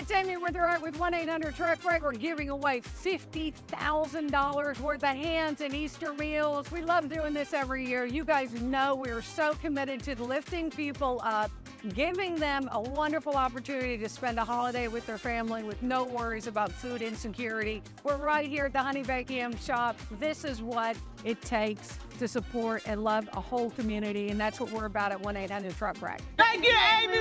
it's Amy Witherite with 1-800 Truck We're giving away $50,000 worth of hands and Easter meals. We love doing this every year. You guys know we're so committed to lifting people up, giving them a wonderful opportunity to spend a holiday with their family with no worries about food insecurity. We're right here at the Honey Baked shop. This is what it takes to support and love a whole community, and that's what we're about at 1-800 Truck Wreck. Thank you, Amy